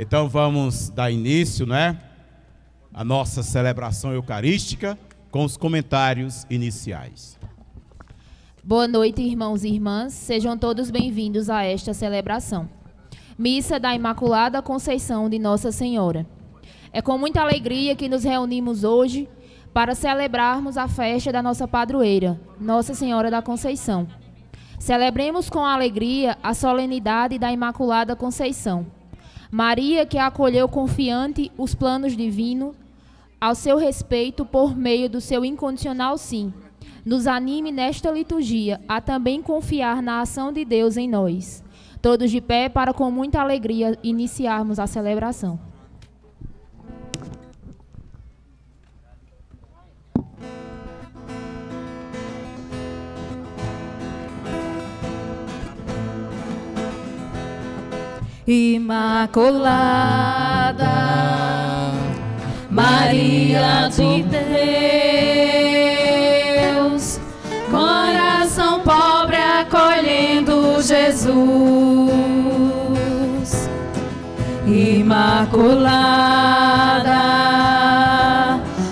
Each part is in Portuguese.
Então vamos dar início, né? A nossa celebração eucarística com os comentários iniciais. Boa noite, irmãos e irmãs. Sejam todos bem-vindos a esta celebração. Missa da Imaculada Conceição de Nossa Senhora. É com muita alegria que nos reunimos hoje para celebrarmos a festa da nossa padroeira, Nossa Senhora da Conceição. Celebremos com alegria a solenidade da Imaculada Conceição Maria, que acolheu confiante os planos divinos ao seu respeito por meio do seu incondicional sim, nos anime nesta liturgia a também confiar na ação de Deus em nós. Todos de pé para com muita alegria iniciarmos a celebração. Imaculada, Maria de Deus, coração pobre acolhendo Jesus, Imaculada,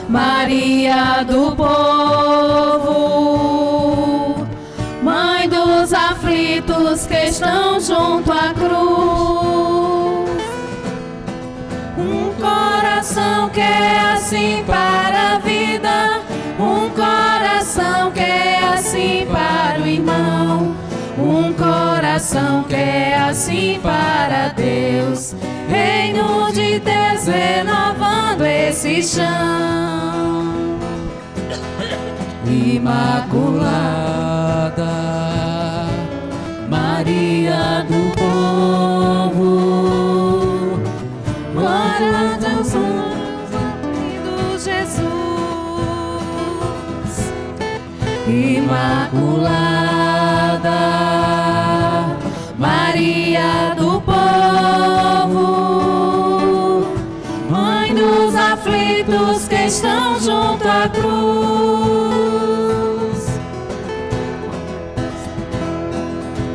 Maria do povo, Mãe dos aflitos que estão junto à cruz. Que é assim para a vida, um coração que é assim para o irmão, um coração que é assim para Deus, reino de Deus renovando esse chão. Imaculada Maria do povo, Imaculada, Maria do povo, Mãe dos aflitos que estão junto à cruz.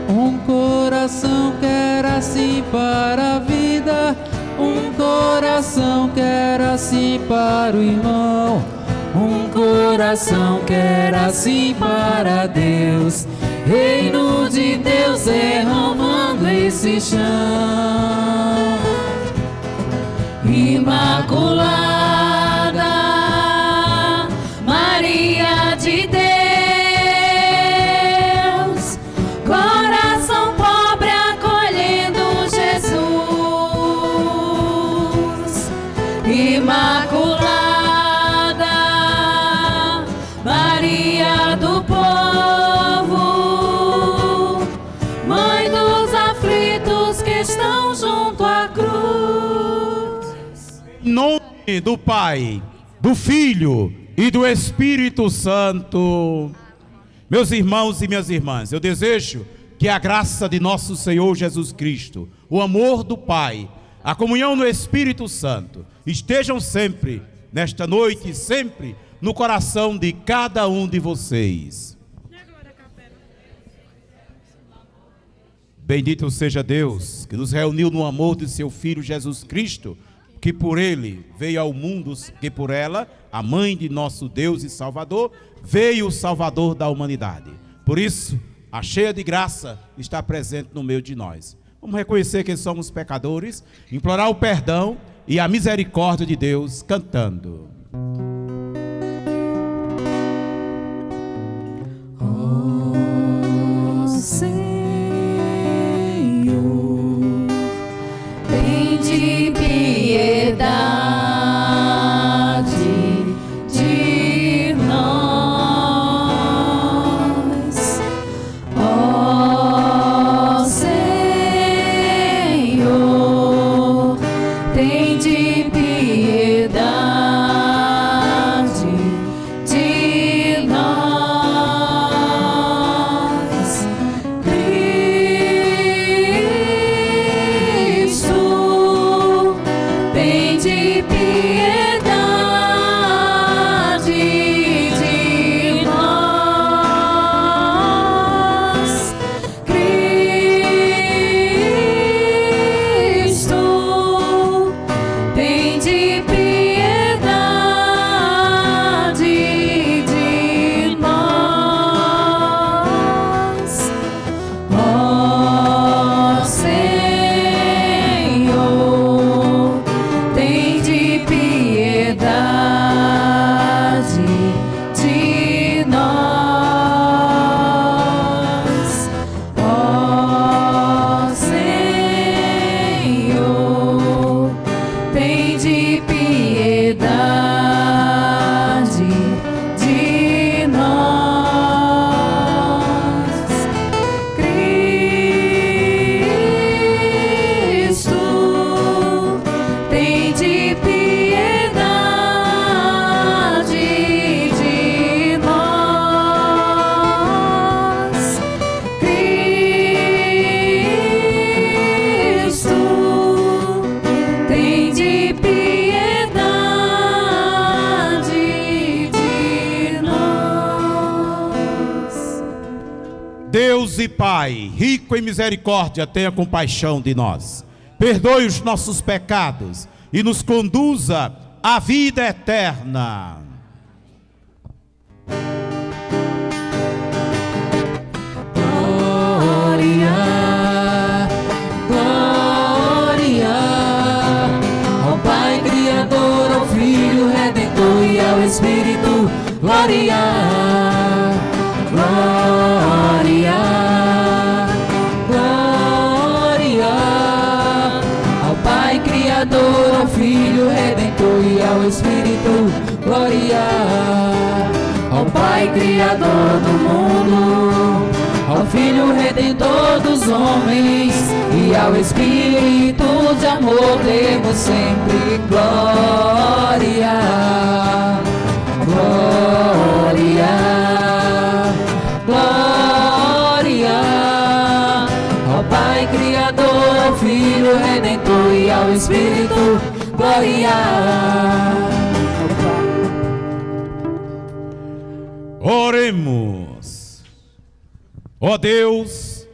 Um coração quer assim para a vida, um coração quer assim para o irmão coração quer assim para Deus, reino de Deus renovando esse chão. Do Pai, do Filho e do Espírito Santo. Meus irmãos e minhas irmãs, eu desejo que a graça de nosso Senhor Jesus Cristo, o amor do Pai, a comunhão no Espírito Santo estejam sempre, nesta noite, sempre no coração de cada um de vocês. Bendito seja Deus que nos reuniu no amor de seu Filho Jesus Cristo, que por ele veio ao mundo, que por ela, a mãe de nosso Deus e Salvador, veio o Salvador da humanidade. Por isso, a cheia de graça está presente no meio de nós. Vamos reconhecer que somos pecadores, implorar o perdão e a misericórdia de Deus cantando. de rico em misericórdia, tenha compaixão de nós. Perdoe os nossos pecados e nos conduza à vida eterna. Glória, glória ao Pai Criador, ao Filho Redentor e ao Espírito. Glória, Glória ao Pai Criador do mundo ao Filho Redentor dos homens e ao Espírito de amor demos sempre glória, glória, glória ao Pai Criador, ao Filho Redentor e ao Espírito, glória. Oremos. Ó Deus,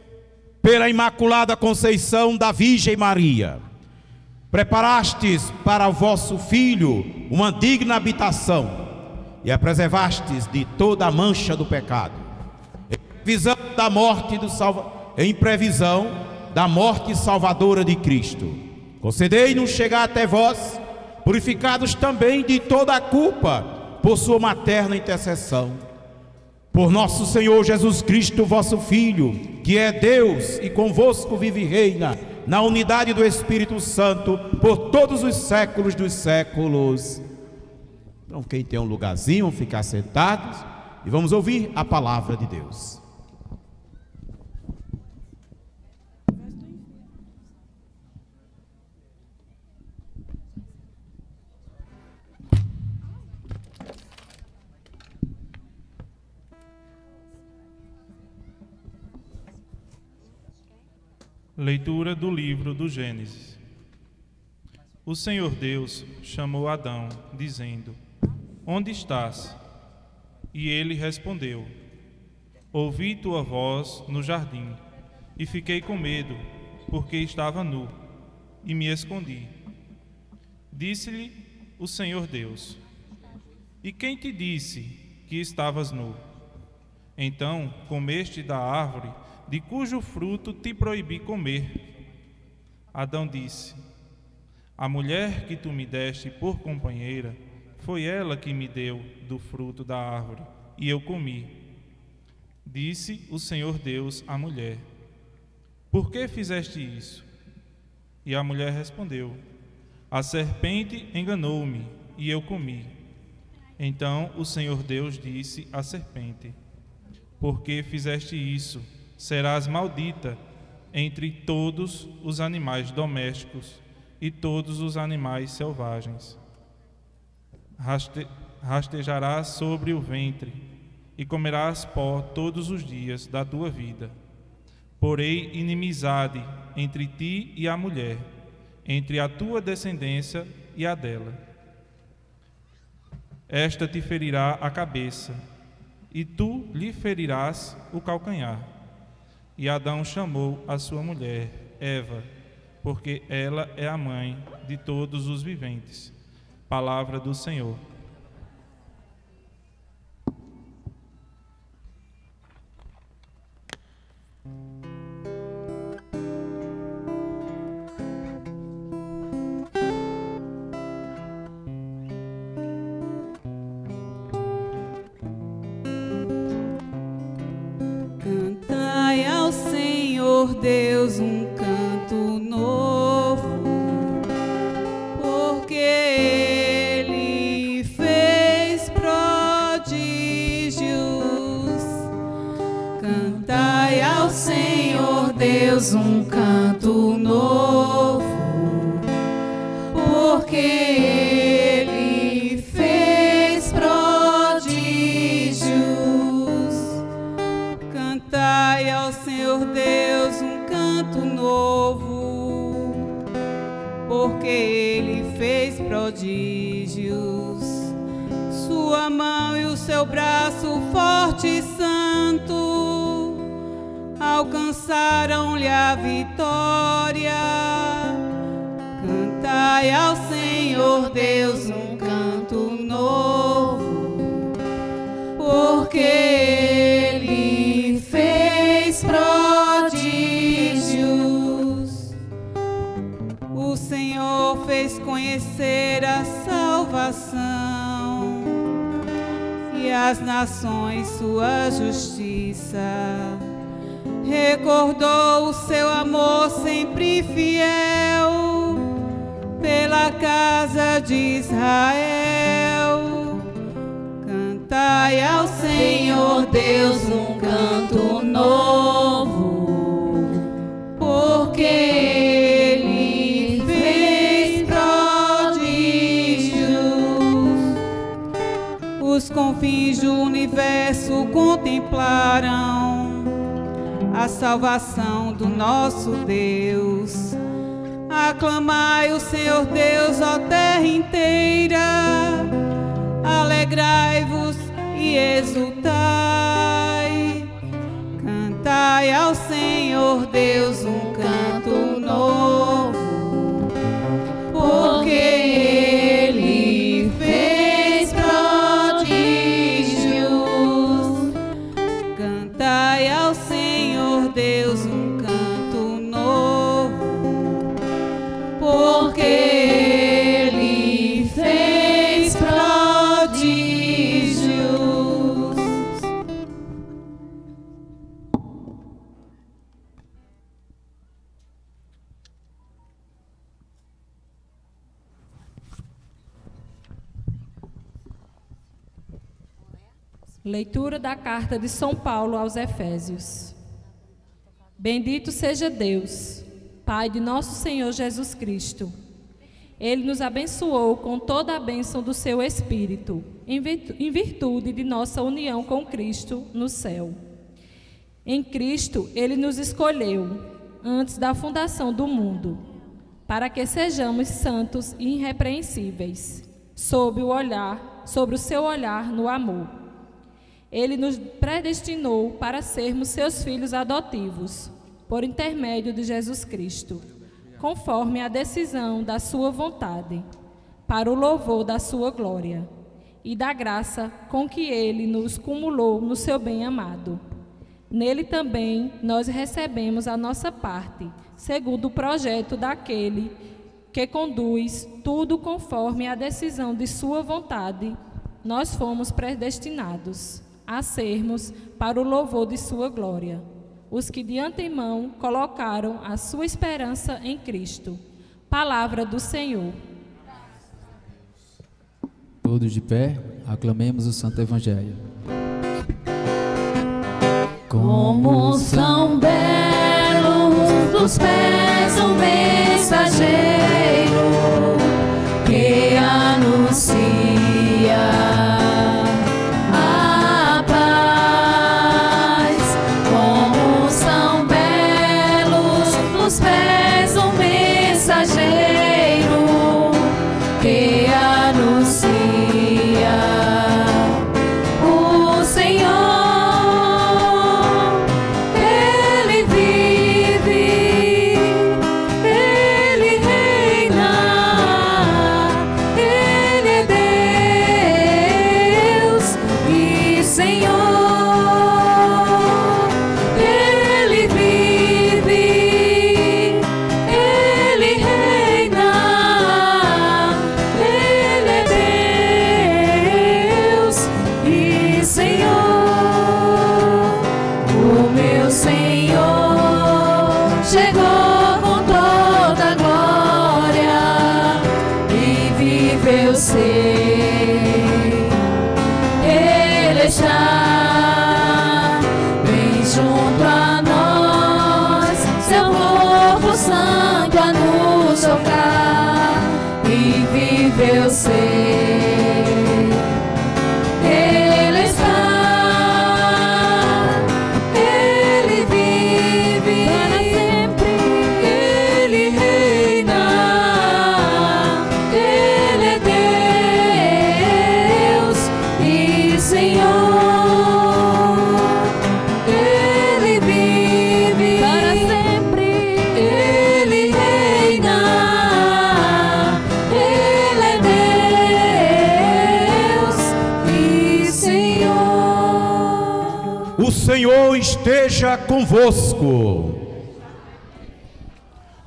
pela Imaculada Conceição da Virgem Maria, preparastes para o vosso Filho uma digna habitação e a preservastes de toda a mancha do pecado. Em previsão da morte do salva... em previsão da morte salvadora de Cristo. Concedei-nos chegar até vós, purificados também de toda a culpa, por sua materna intercessão por nosso Senhor Jesus Cristo, vosso Filho, que é Deus e convosco vive e reina, na unidade do Espírito Santo, por todos os séculos dos séculos. Então, quem tem um lugarzinho, ficar sentados e vamos ouvir a palavra de Deus. Leitura do livro do Gênesis. O Senhor Deus chamou Adão, dizendo: Onde estás? E ele respondeu: Ouvi tua voz no jardim, e fiquei com medo, porque estava nu, e me escondi. Disse-lhe o Senhor Deus: E quem te disse que estavas nu? Então comeste da árvore de cujo fruto te proibi comer. Adão disse: A mulher que tu me deste por companheira, foi ela que me deu do fruto da árvore, e eu comi. Disse o Senhor Deus à mulher: Por que fizeste isso? E a mulher respondeu: A serpente enganou-me, e eu comi. Então o Senhor Deus disse à serpente: Por que fizeste isso? Serás maldita entre todos os animais domésticos e todos os animais selvagens. Raste, rastejarás sobre o ventre e comerás pó todos os dias da tua vida. Porei inimizade entre ti e a mulher, entre a tua descendência e a dela. Esta te ferirá a cabeça, e tu lhe ferirás o calcanhar. E Adão chamou a sua mulher, Eva, porque ela é a mãe de todos os viventes. Palavra do Senhor. Deus um prodígios. Sua mão e o seu braço forte e santo alcançaram-lhe a vitória. Cantai ao Senhor Deus um canto novo, porque Ele fez prodígios. O Senhor fez conhecer a salvação. E as nações sua justiça. Recordou o seu amor sempre fiel pela casa de Israel. Cantai ao Senhor Deus um canto novo, confins do universo contemplaram a salvação do nosso Deus. Aclamai o Senhor Deus, ó terra inteira, alegrai-vos e exultai. Cantai ao Senhor Deus um canto novo, porque Leitura da carta de São Paulo aos Efésios. Bendito seja Deus, Pai de nosso Senhor Jesus Cristo. Ele nos abençoou com toda a bênção do seu Espírito, em virtu- em virtude de nossa união com Cristo no céu. Em Cristo, ele nos escolheu antes da fundação do mundo, para que sejamos santos e irrepreensíveis, sob o olhar, sobre o seu olhar no amor. Ele nos predestinou para sermos seus filhos adotivos, por intermédio de Jesus Cristo, conforme a decisão da sua vontade, para o louvor da sua glória e da graça com que ele nos cumulou no seu bem-amado. Nele também nós recebemos a nossa parte, segundo o projeto daquele que conduz tudo conforme a decisão de sua vontade. Nós fomos predestinados a sermos para o louvor de sua glória, os que de antemão colocaram a sua esperança em Cristo. Palavra do Senhor. Todos de pé, aclamemos o Santo Evangelho. Como são belos os pés do mensageiro que anuncia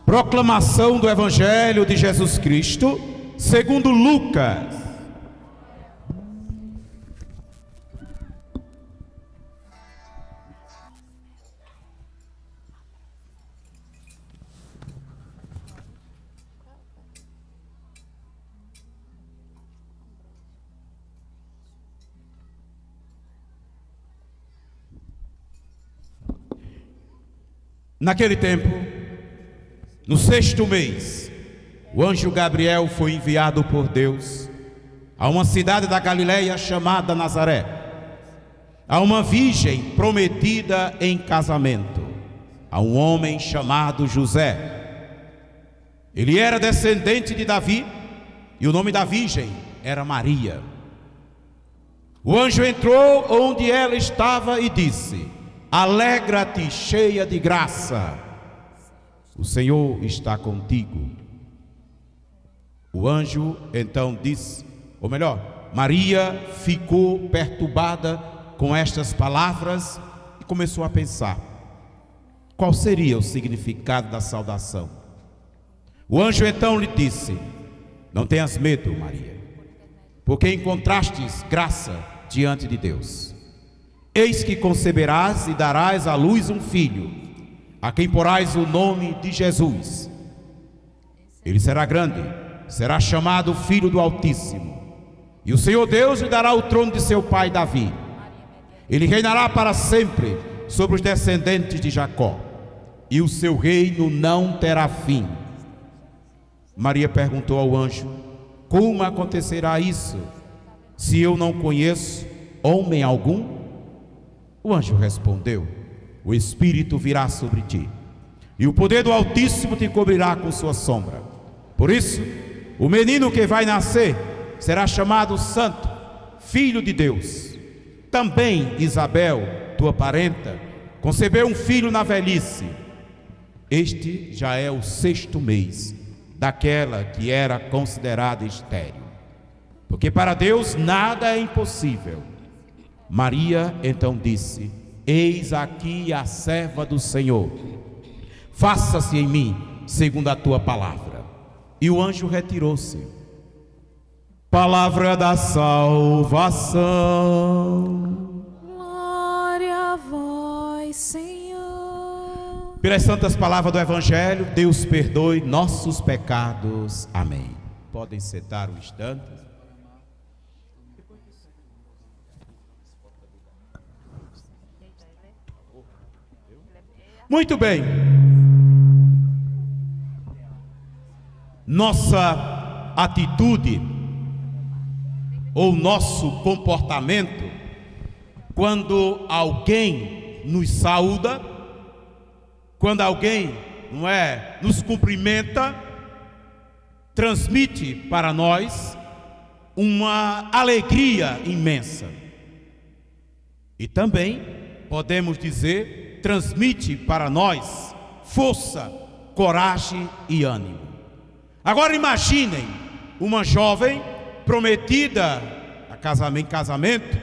Proclamação do Evangelho de Jesus Cristo, segundo Lucas. Naquele tempo, no sexto mês, o anjo Gabriel foi enviado por Deus a uma cidade da Galiléia chamada Nazaré, a uma virgem prometida em casamento, a um homem chamado José. Ele era descendente de Davi e o nome da virgem era Maria. O anjo entrou onde ela estava e disse: Alegra-te, cheia de graça, o Senhor está contigo. O anjo então disse, ou melhor, Maria ficou perturbada com estas palavras e começou a pensar: qual seria o significado da saudação? O anjo então lhe disse: Não tenhas medo, Maria, porque encontrastes graça diante de Deus. Eis que conceberás e darás à luz um filho, a quem porás o nome de Jesus. Ele será grande, será chamado Filho do Altíssimo. E o Senhor Deus lhe dará o trono de seu pai Davi. Ele reinará para sempre sobre os descendentes de Jacó, e o seu reino não terá fim. Maria perguntou ao anjo: Como acontecerá isso, se eu não conheço homem algum? O anjo respondeu: O Espírito virá sobre ti, e o poder do Altíssimo te cobrirá com sua sombra. Por isso, o menino que vai nascer será chamado Santo, Filho de Deus. Também Isabel, tua parenta, concebeu um filho na velhice. Este já é o sexto mês daquela que era considerada estéril. Porque para Deus nada é impossível. Maria então disse: Eis aqui a serva do Senhor, faça-se em mim segundo a tua palavra. E o anjo retirou-se. Palavra da salvação. Glória a vós, Senhor. Pelas santas palavras do Evangelho, Deus perdoe nossos pecados. Amém. Podem sentar um instante. Muito bem. Nossa atitude ou nosso comportamento quando alguém nos saúda, quando alguém, não é, nos cumprimenta, transmite para nós uma alegria imensa. E também podemos dizer transmite para nós força, coragem e ânimo. Agora imaginem uma jovem prometida a casamento, casamento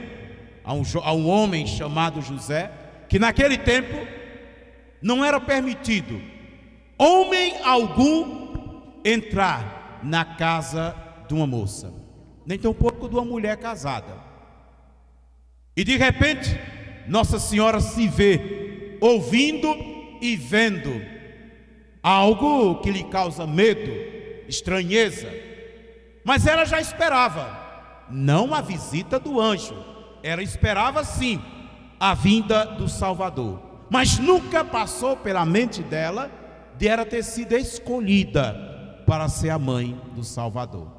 a um, a um homem chamado José, que naquele tempo não era permitido homem algum entrar na casa de uma moça, nem tampouco de uma mulher casada. E de repente, Nossa Senhora se vê ouvindo e vendo algo que lhe causa medo, estranheza. Mas ela já esperava, não a visita do anjo, ela esperava sim a vinda do Salvador. Mas nunca passou pela mente dela de ela ter sido escolhida para ser a mãe do Salvador.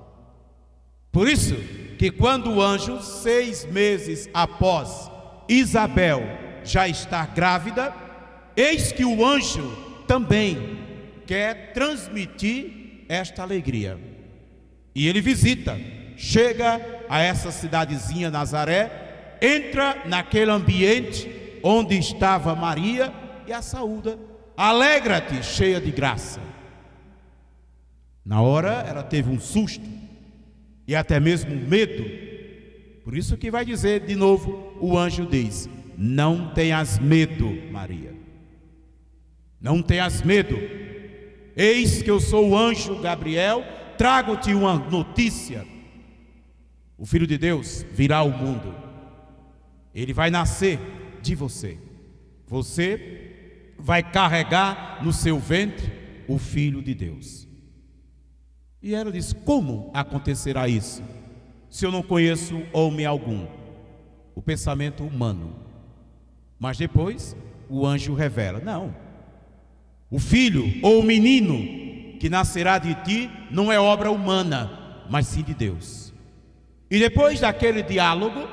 Por isso que quando o anjo, seis meses após Isabel já está grávida, eis que o anjo também quer transmitir esta alegria. E ele visita, chega a essa cidadezinha Nazaré, entra naquele ambiente onde estava Maria e a saúda. Alegra-te, cheia de graça. Na hora ela teve um susto e até mesmo medo. Por isso que vai dizer de novo, o anjo diz: Não tenhas medo, Maria. Não tenhas medo. Eis que eu sou o anjo Gabriel, trago-te uma notícia. O Filho de Deus virá ao mundo. Ele vai nascer de você. Você vai carregar no seu ventre o Filho de Deus. E ela diz: Como acontecerá isso? Se eu não conheço homem algum. O pensamento humano. Mas depois o anjo revela: Não. O filho ou o menino que nascerá de ti não é obra humana, mas sim de Deus. E depois daquele diálogo,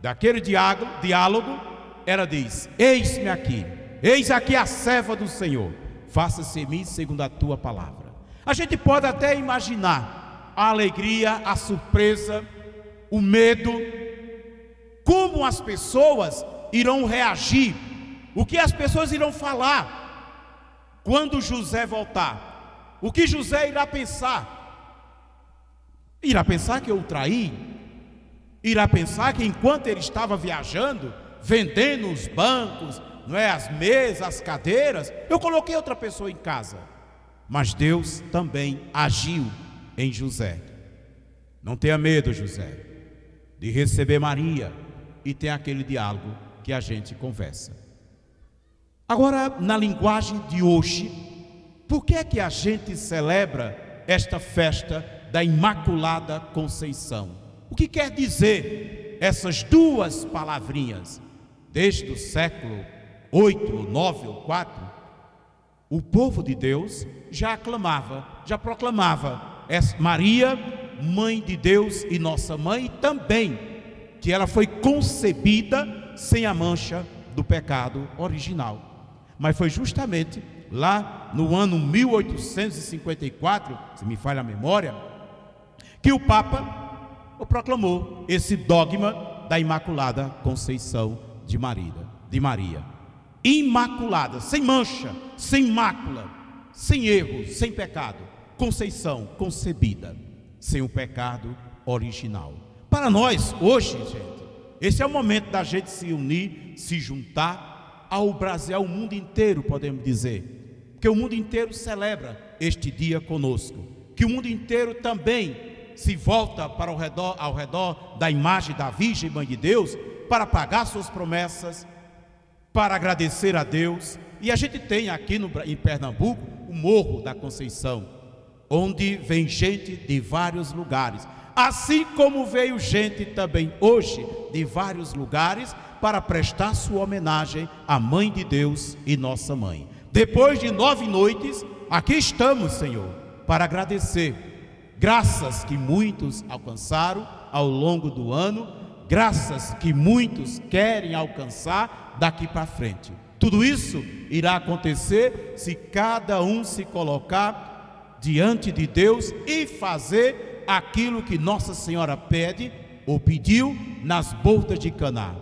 daquele diálogo, diálogo ela diz: Eis-me aqui, eis aqui a serva do Senhor, faça-se em mim segundo a tua palavra. A gente pode até imaginar a alegria, a surpresa, o medo, como as pessoas irão reagir, o que as pessoas irão falar quando José voltar. O que José irá pensar? Irá pensar que eu o traí? Irá pensar que enquanto ele estava viajando, vendendo os bancos, não é, as mesas, as cadeiras, eu coloquei outra pessoa em casa. Mas Deus também agiu em José. Não tenha medo, José, de receber Maria e ter aquele diálogo que a gente conversa. Agora, na linguagem de hoje, por que é que a gente celebra esta festa da Imaculada Conceição? O que quer dizer essas duas palavrinhas? Desde o século 8, 9 ou 4, o povo de Deus já aclamava, já proclamava Maria, mãe de Deus e nossa mãe, também que ela foi concebida sem a mancha do pecado original. Mas foi justamente lá no ano 1854, se me falha a memória, que o Papa proclamou esse dogma da Imaculada Conceição de Maria, de Maria. Imaculada, sem mancha, sem mácula, sem erro, sem pecado. Conceição concebida, sem o pecado original. Para nós, hoje, gente, esse é o momento da gente se unir, se juntar ao Brasil, ao mundo inteiro, podemos dizer. Porque o mundo inteiro celebra este dia conosco. Que o mundo inteiro também se volta para o redor, ao redor da imagem da Virgem Mãe de Deus para pagar suas promessas, para agradecer a Deus. E a gente tem aqui no, em Pernambuco o Morro da Conceição, onde vem gente de vários lugares. Assim como veio gente também hoje de vários lugares para prestar sua homenagem à Mãe de Deus e nossa mãe. Depois de nove noites, aqui estamos, Senhor, para agradecer. Graças que muitos alcançaram ao longo do ano, graças que muitos querem alcançar daqui para frente. Tudo isso irá acontecer se cada um se colocar diante de Deus e fazer aquilo que Nossa Senhora pede ou pediu nas bordas de Caná.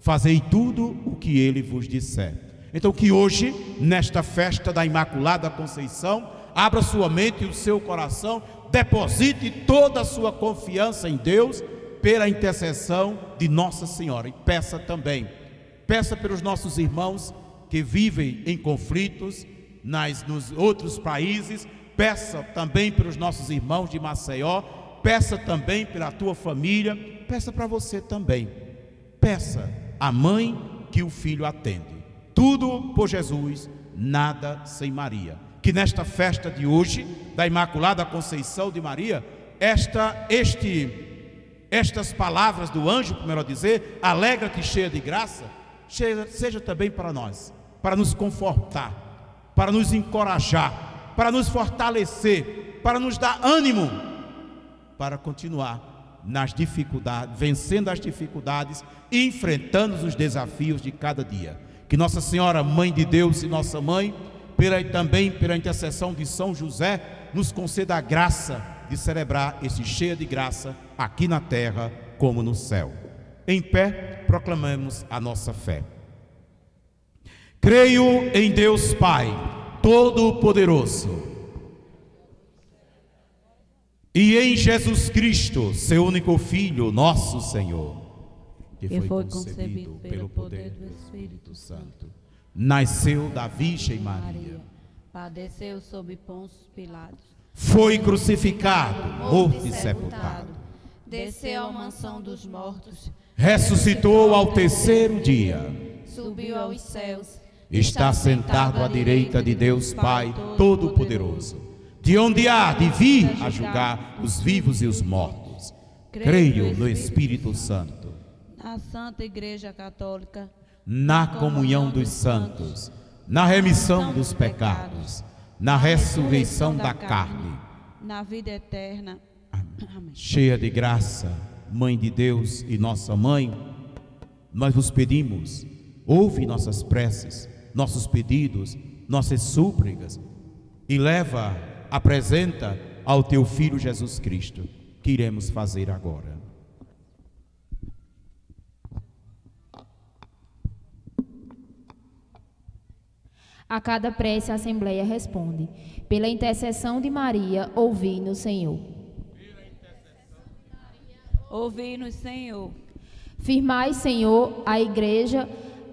Fazei tudo o que ele vos disser. Então que hoje, nesta festa da Imaculada Conceição, abra sua mente e o seu coração, deposite toda a sua confiança em Deus pela intercessão de Nossa Senhora e peça também, peça pelos nossos irmãos que vivem em conflitos nas, nos outros países, peça também pelos nossos irmãos de Maceió, peça também pela tua família, peça para você também. Peça a mãe que o filho atende. Tudo por Jesus, nada sem Maria. Que nesta festa de hoje da Imaculada Conceição de Maria, esta este estas palavras do anjo, melhor dizer, alegra-te cheia de graça, seja, seja também para nós, para nos confortar, para nos encorajar, para nos fortalecer, para nos dar ânimo, para continuar nas dificuldades, vencendo as dificuldades e enfrentando os desafios de cada dia. Que Nossa Senhora, Mãe de Deus e nossa Mãe, pela, também pela intercessão de São José, nos conceda a graça de celebrar esse cheia de graça aqui na terra como no céu. Em pé, proclamamos a nossa fé. Creio em Deus Pai, Todo-Poderoso, e em Jesus Cristo, seu único Filho, nosso Senhor, que foi, foi concebido, pelo poder do Espírito Santo. Nasceu da Virgem Maria. Padeceu sob Pôncio Pilatos. Foi crucificado, morto e sepultado. Desceu à mansão dos mortos. Ressuscitou ao terceiro dia. Subiu aos céus. Está sentado à direita de Deus Pai Todo-Poderoso. De onde há de vir a julgar os vivos e os mortos. Creio no Espírito Santo na Santa Igreja Católica, na comunhão dos santos, na remissão dos pecados, na ressurreição da carne, na vida eterna. Amém. Cheia de graça, Mãe de Deus e nossa mãe, nós vos pedimos, ouve nossas preces, nossos pedidos, nossas súplicas e leva, apresenta ao teu filho Jesus Cristo, que iremos fazer agora. A cada prece a Assembleia responde: Pela intercessão de Maria, ouvi-nos, Senhor. Ouvi-nos, Senhor. Firmai, Senhor, a Igreja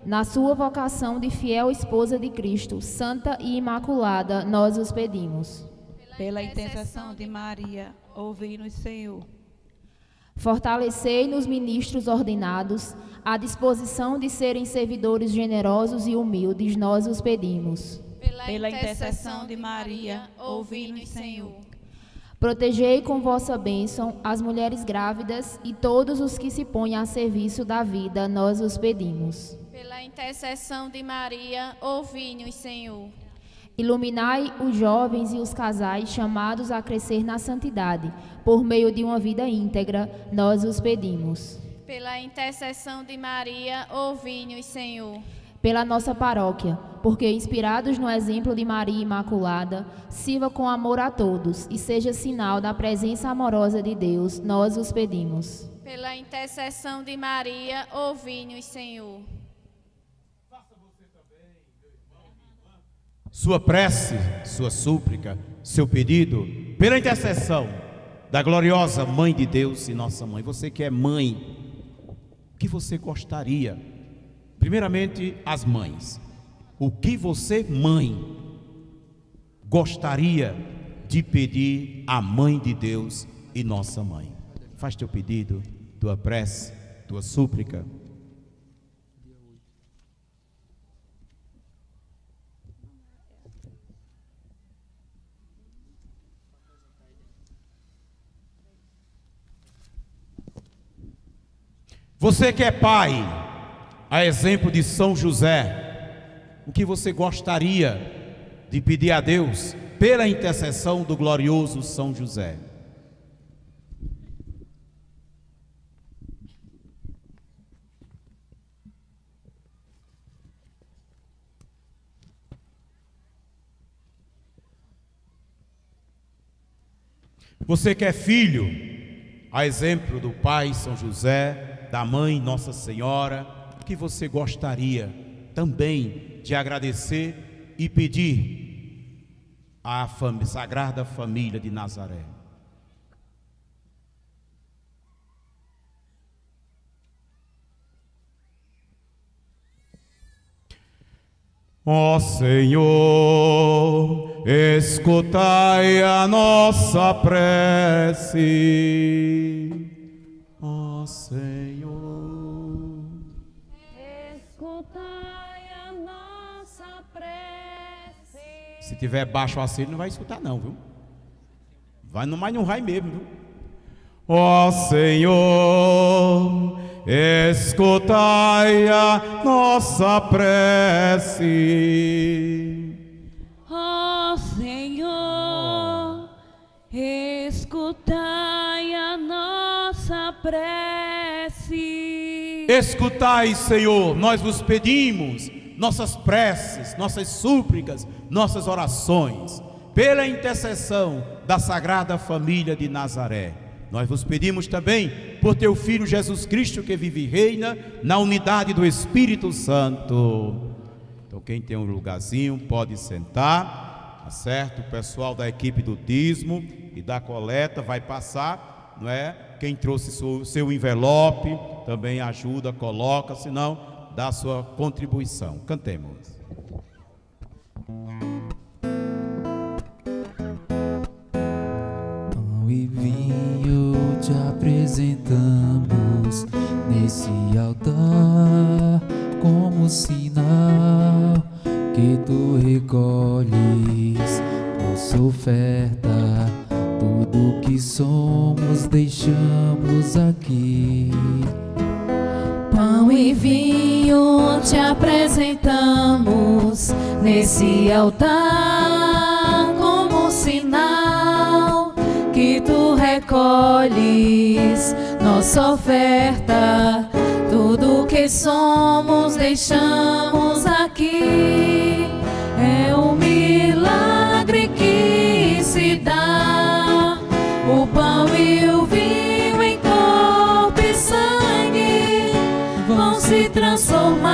na sua vocação de fiel esposa de Cristo, santa e imaculada, nós os pedimos. Pela intercessão de Maria, ouvi-nos, Senhor. Fortalecei nos ministros ordenados, à disposição de serem servidores generosos e humildes, nós os pedimos. Pela, Pela intercessão de Maria, ouvi-nos, Senhor. Protegei com vossa bênção as mulheres grávidas e todos os que se põem a serviço da vida, nós os pedimos. Pela intercessão de Maria, ouvi-nos, Senhor. Iluminai os jovens e os casais chamados a crescer na santidade, por meio de uma vida íntegra, nós os pedimos pela intercessão de Maria, ouvi-nos, Senhor. Pela nossa paróquia, porque inspirados no exemplo de Maria Imaculada, sirva com amor a todos e seja sinal da presença amorosa de Deus, nós os pedimos. Pela intercessão de Maria, ouvi-nos, Senhor. Sua prece, sua súplica, seu pedido, pela intercessão da gloriosa Mãe de Deus e nossa mãe. Você que é mãe, que você gostaria? Primeiramente, as mães. O que você, mãe, gostaria de pedir à Mãe de Deus e nossa mãe? Faz teu pedido, tua prece, tua súplica. Você que é pai, a exemplo de São José, o que você gostaria de pedir a Deus pela intercessão do glorioso São José? Você que é filho, a exemplo do pai São José, da mãe Nossa Senhora, que você gostaria também de agradecer e pedir à fam Sagrada Família de Nazaré. Ó oh Senhor, escutai a nossa prece. Ó oh Senhor. Se tiver baixo assim, ele não vai escutar não, viu? Vai, mas não vai mesmo, viu? Ó Senhor, escutai a nossa prece. Ó Senhor, escutai a nossa prece. Escutai, Senhor, nós vos pedimos nossas preces, nossas súplicas, nossas orações, pela intercessão da Sagrada Família de Nazaré. Nós vos pedimos também por teu Filho Jesus Cristo que vive e reina na unidade do Espírito Santo. Então, quem tem um lugarzinho pode sentar, tá certo? O pessoal da equipe do dízimo e da coleta vai passar, não é? Quem trouxe seu, seu envelope, também ajuda, coloca, senão dá sua contribuição. Cantemos. Pão e vinho te apresentamos nesse altar como sinal que tu recolhes nossa oferta. Tudo que somos deixamos aqui. Pão e vinho te apresentamos nesse altar como sinal que tu recolhes nossa oferta. Tudo que somos deixamos aqui. É um milagre que se dá. Se transformar.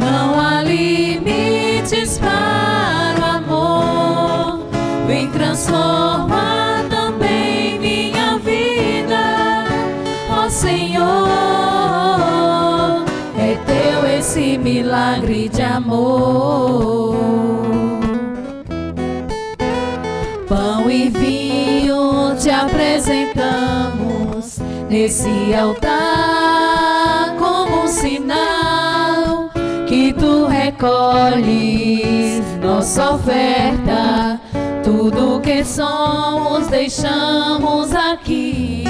Não há limites para o amor. Vem transformar também minha vida, ó Senhor. É teu esse milagre de amor. Pão e vinho te apresentamos nesse altar como um sinal que tu recolhes nossa oferta. Tudo que somos deixamos aqui.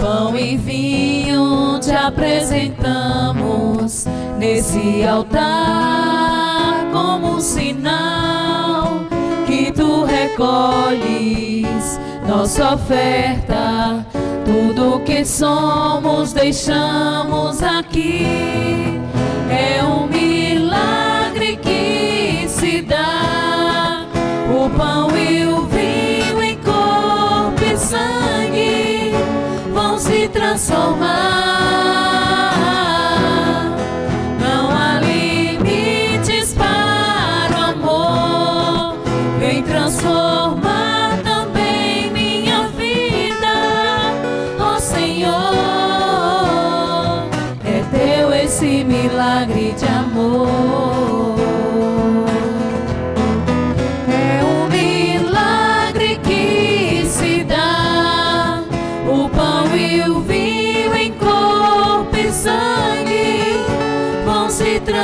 Pão e vinho te apresentamos nesse altar como um sinal que tu recolhes nossa oferta. Tudo que somos deixamos aqui. É um milagre que se dá. O pão e o vinho em corpo e sangue vão se transformar.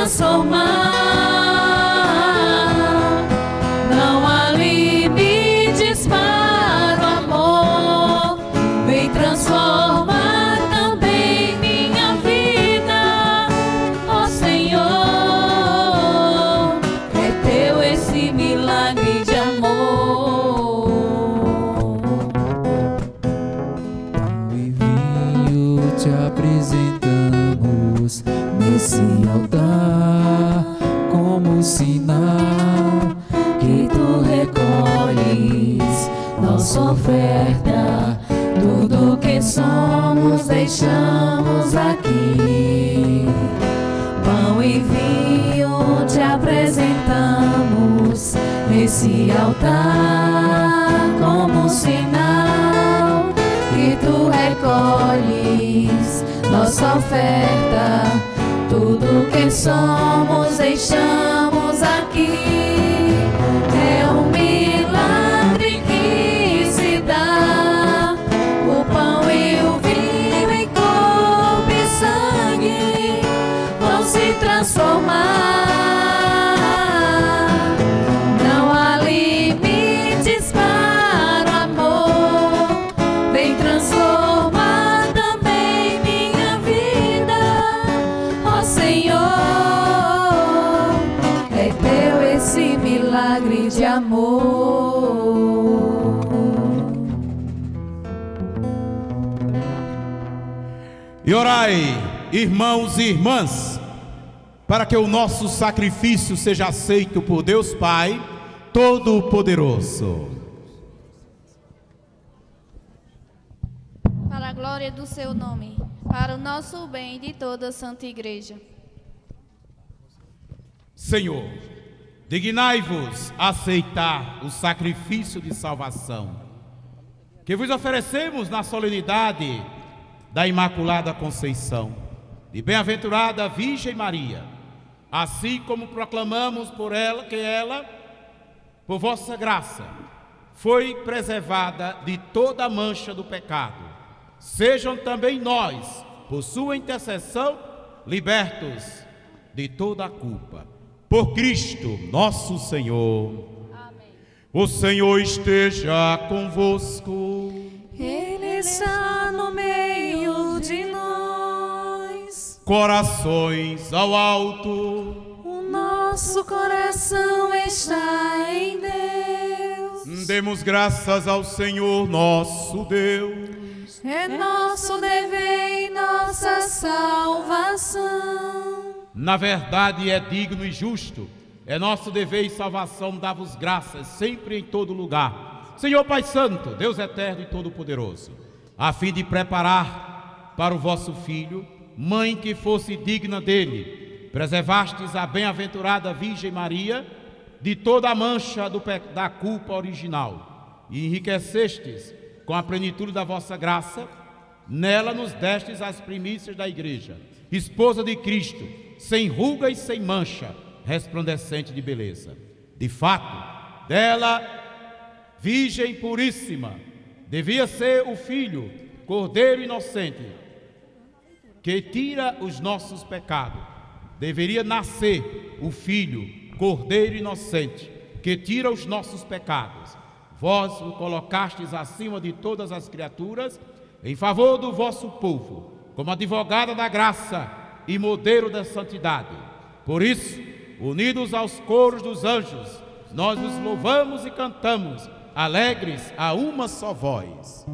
Transformar. Deixamos aqui. Pão e vinho te apresentamos nesse altar como um sinal que tu recolhes nossa oferta. Tudo que somos deixamos aqui. Irmãos e irmãs, para que o nosso sacrifício seja aceito por Deus Pai Todo-Poderoso. Para a glória do seu nome, para o nosso bem de toda a Santa Igreja. Senhor, dignai-vos aceitar o sacrifício de salvação que vos oferecemos na solenidade da Imaculada Conceição, de bem-aventurada Virgem Maria, assim como proclamamos por ela que ela, por vossa graça, foi preservada de toda a mancha do pecado. Sejam também nós, por sua intercessão, libertos de toda a culpa. Por Cristo, nosso Senhor. O Senhor esteja convosco. Ele está no meio de nós. Corações ao alto. O nosso coração está em Deus. Demos graças ao Senhor nosso Deus. É nosso dever e nossa salvação. Na verdade, é digno e justo é nosso dever e salvação dar-vos graças sempre em todo lugar. Senhor Pai Santo, Deus eterno e todo-poderoso, a fim de preparar para o vosso filho, mãe que fosse digna dele, preservastes a bem-aventurada Virgem Maria de toda a mancha do, da culpa original e enriquecestes com a plenitude da vossa graça, nela nos destes as primícias da igreja, esposa de Cristo, sem ruga e sem mancha resplandecente de beleza. De fato, dela, virgem puríssima, devia ser o filho, cordeiro inocente, que tira os nossos pecados. Deveria nascer o filho, cordeiro inocente, que tira os nossos pecados. Vós o colocastes acima de todas as criaturas, em favor do vosso povo, como advogada da graça e modelo da santidade. Por isso, unidos aos coros dos anjos, nós os louvamos e cantamos, alegres a uma só voz.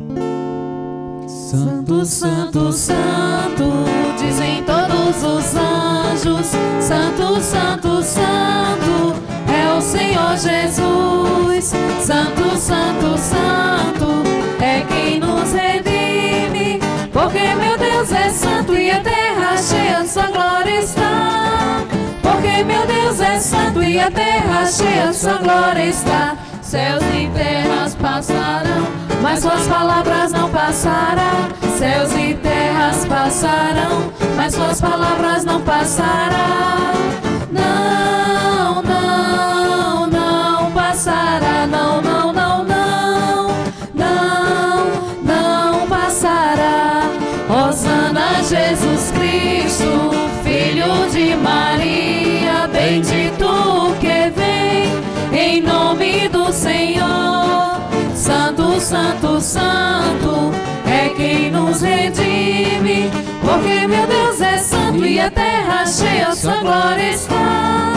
Santo, Santo, Santo, dizem todos os anjos. Santo, Santo, Santo, é o Senhor Jesus. Santo, Santo, Santo, é quem nos redime. Porque meu Deus é santo e a terra cheia de sua glória está. Porque meu Deus é santo e a terra cheia de sua glória está. Céus e terras passarão, mas suas palavras não passarão. Céus e terras passarão, mas suas palavras não passarão. Não, não, não passará. Não, não, não, não, não, não passará. Osana Jesus Cristo, Filho de Maria, bendito que vem em nome. Santo, Santo, é quem nos redime, porque meu Deus é santo e a terra cheia sua glória está.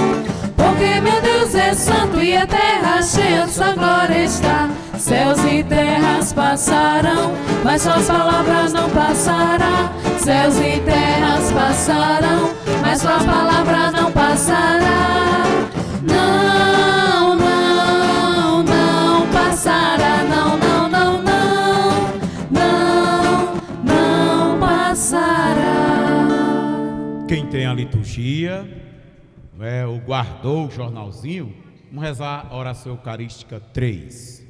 Porque meu Deus é santo e a terra cheia de sua glória está. Céus e terras passarão, mas suas palavras não passarão. Céus e terras passarão, mas sua palavra não passará. Não, não, liturgia, é, o guardou o jornalzinho, vamos rezar a oração eucarística 3.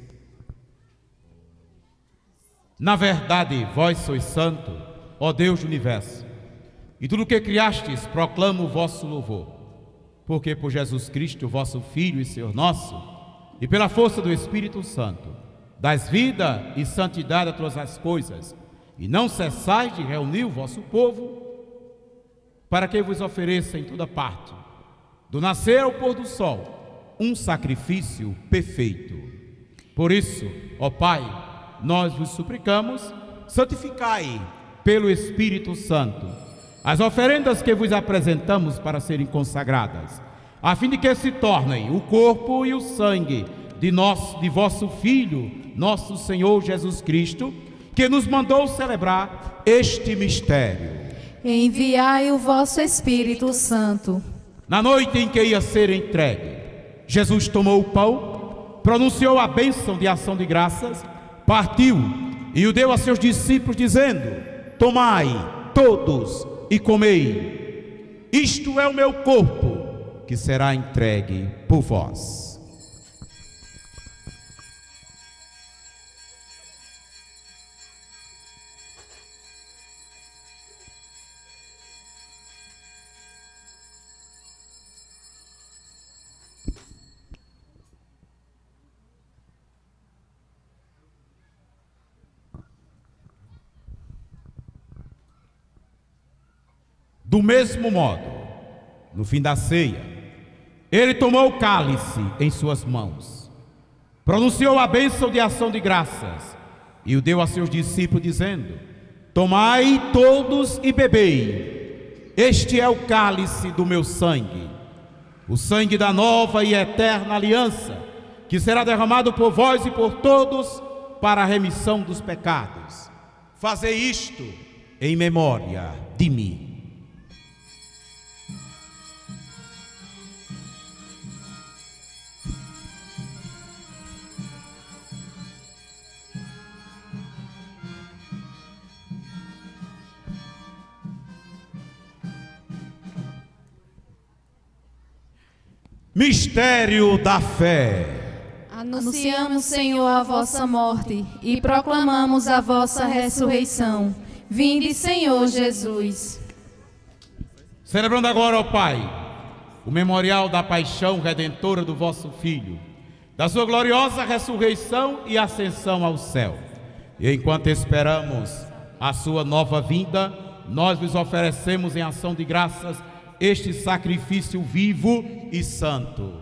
Na verdade, vós sois santo, ó Deus do universo, e tudo o que criastes proclama o vosso louvor, porque por Jesus Cristo, vosso Filho e Senhor nosso, e pela força do Espírito Santo, dás vida e santidade a todas as coisas, e não cessais de reunir o vosso povo, para que vos ofereça em toda parte, do nascer ao pôr do sol, um sacrifício perfeito. Por isso, ó Pai, nós vos suplicamos, santificai pelo Espírito Santo as oferendas que vos apresentamos para serem consagradas, a fim de que se tornem o corpo e o sangue de nosso, de vosso Filho, nosso Senhor Jesus Cristo, que nos mandou celebrar este mistério. Enviai o vosso Espírito Santo. Na noite em que ia ser entregue, Jesus tomou o pão, pronunciou a bênção de ação de graças, partiu e o deu a seus discípulos, dizendo: Tomai todos e comei. Isto é o meu corpo, que será entregue por vós. Do mesmo modo, no fim da ceia, ele tomou o cálice em suas mãos, pronunciou a bênção de ação de graças e o deu a seus discípulos, dizendo: Tomai todos e bebei, este é o cálice do meu sangue, o sangue da nova e eterna aliança, que será derramado por vós e por todos para a remissão dos pecados. Fazei isto em memória de mim. Mistério da fé. Anunciamos, Senhor, a vossa morte e proclamamos a vossa ressurreição. Vinde, Senhor Jesus. Celebrando agora, ó Pai, o memorial da paixão redentora do vosso Filho, da sua gloriosa ressurreição e ascensão ao céu. E enquanto esperamos a sua nova vinda, nós vos oferecemos em ação de graças este sacrifício vivo e santo.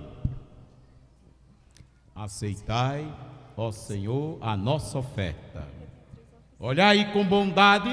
Aceitai, ó Senhor, a nossa oferta. Olhai com bondade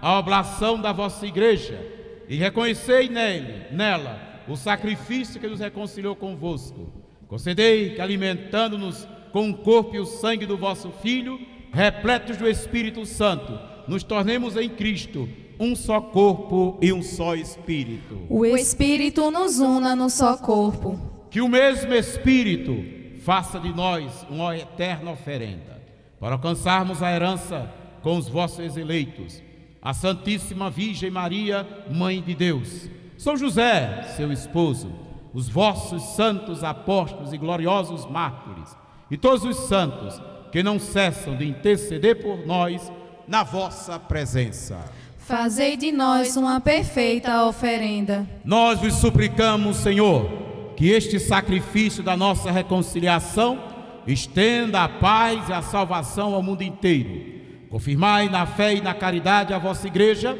a oblação da vossa igreja e reconhecei nele, nela o sacrifício que nos reconciliou convosco. Concedei que, alimentando-nos com o corpo e o sangue do vosso Filho, repletos do Espírito Santo, nos tornemos em Cristo um só corpo e um só espírito. O Espírito nos una no só corpo. Que o mesmo Espírito faça de nós uma eterna oferenda, para alcançarmos a herança com os vossos eleitos, a Santíssima Virgem Maria, Mãe de Deus, São José, seu esposo, os vossos santos apóstolos e gloriosos mártires, e todos os santos que não cessam de interceder por nós na vossa presença. Fazei de nós uma perfeita oferenda. Nós vos suplicamos, Senhor, que este sacrifício da nossa reconciliação estenda a paz e a salvação ao mundo inteiro. Confirmai na fé e na caridade a vossa igreja,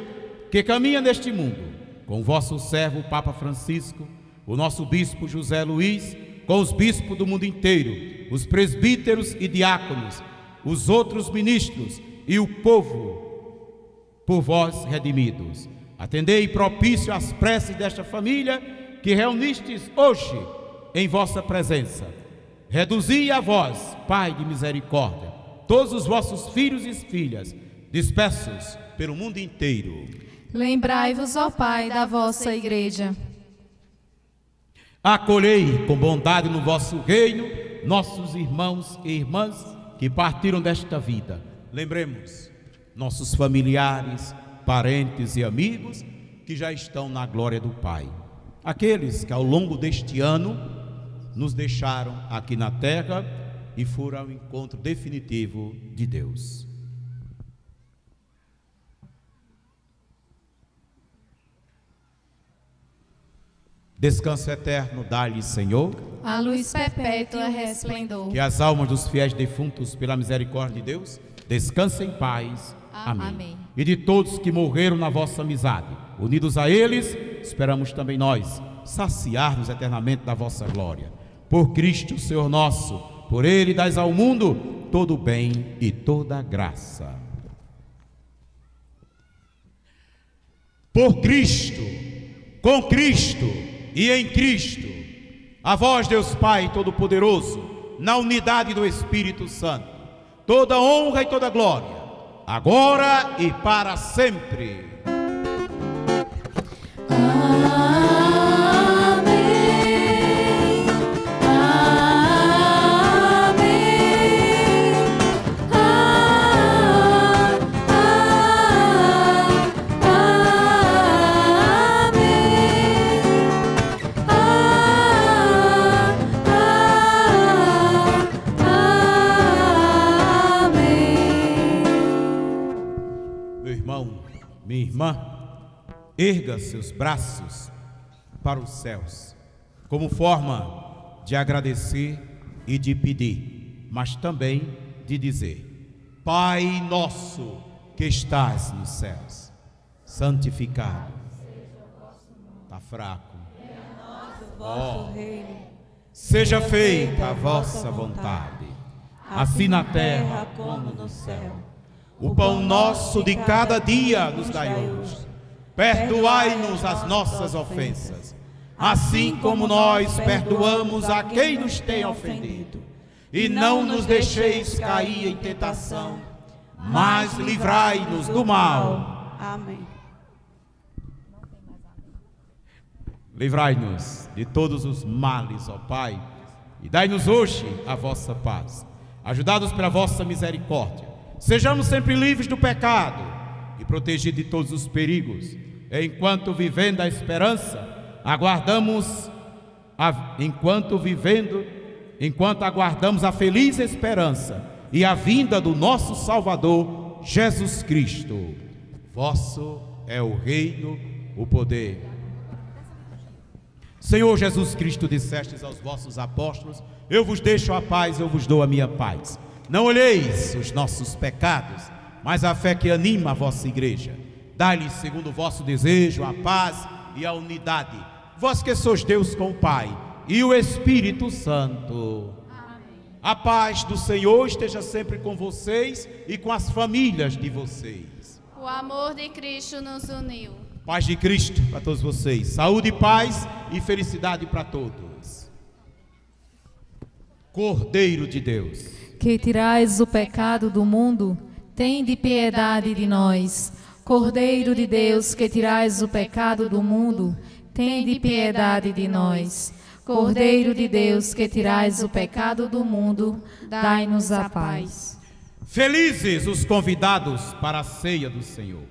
que caminha neste mundo, com o vosso servo Papa Francisco, o nosso bispo José Luiz, com os bispos do mundo inteiro, os presbíteros e diáconos, os outros ministros e o povo por vós redimidos. Atendei propício às preces desta família que reunistes hoje em vossa presença. Reduzi a vós, Pai de misericórdia, todos os vossos filhos e filhas, dispersos pelo mundo inteiro. Lembrai-vos, ó Pai, da vossa igreja. Acolhei com bondade no vosso reino nossos irmãos e irmãs que partiram desta vida. Lembremos nossos familiares, parentes e amigos que já estão na glória do Pai. Aqueles que ao longo deste ano nos deixaram aqui na terra e foram ao encontro definitivo de Deus. Descanso eterno dá-lhe, Senhor. A luz perpétua resplendor. Que as almas dos fiéis defuntos, pela misericórdia de Deus, descansem em paz Amém. Amém. E de todos que morreram na vossa amizade, unidos a eles, esperamos também nós saciar-nos eternamente da vossa glória. Por Cristo, Senhor nosso, por Ele dais ao mundo todo o bem e toda a graça. Por Cristo, com Cristo e em Cristo, a vós, Deus Pai Todo-Poderoso, na unidade do Espírito Santo, toda honra e toda glória agora e para sempre. Irmã, erga seus braços para os céus, como forma de agradecer e de pedir, mas também de dizer: Pai nosso que estás nos céus, santificado fraco. Vosso reino. Seja feita a vossa vontade, assim na terra como no céu. O pão nosso de cada dia nos dai hoje. Perdoai-nos as nossas ofensas, assim como nós perdoamos a quem nos tem ofendido. E não nos deixeis cair em tentação, mas livrai-nos do mal. Amém. Livrai-nos de todos os males, ó Pai, e dai-nos hoje a vossa paz. Ajudados pela vossa misericórdia, sejamos sempre livres do pecado e protegidos de todos os perigos, enquanto vivendo a esperança, aguardamos a, enquanto vivendo, enquanto aguardamos a feliz esperança e a vinda do nosso Salvador Jesus Cristo. Vosso é o reino, o poder Senhor Jesus Cristo, dissestes aos vossos apóstolos: Eu vos deixo a paz, eu vos dou a minha paz. Não olheis os nossos pecados, mas a fé que anima a vossa igreja. Dai-lhes, segundo o vosso desejo, a paz e a unidade. Vós que sois Deus com o Pai e o Espírito Santo. A paz do Senhor esteja sempre com vocês e com as famílias de vocês. O amor de Cristo nos uniu. Paz de Cristo para todos vocês. Saúde, paz e felicidade para todos. Cordeiro de Deus, que tirais o pecado do mundo, tende piedade de nós. Cordeiro de Deus, que tirais o pecado do mundo, tende piedade de nós. Cordeiro de Deus, que tirais o pecado do mundo, dai-nos a paz. Felizes os convidados para a ceia do Senhor.